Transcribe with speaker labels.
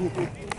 Speaker 1: Woo-hoo.